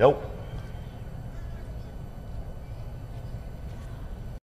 Nope.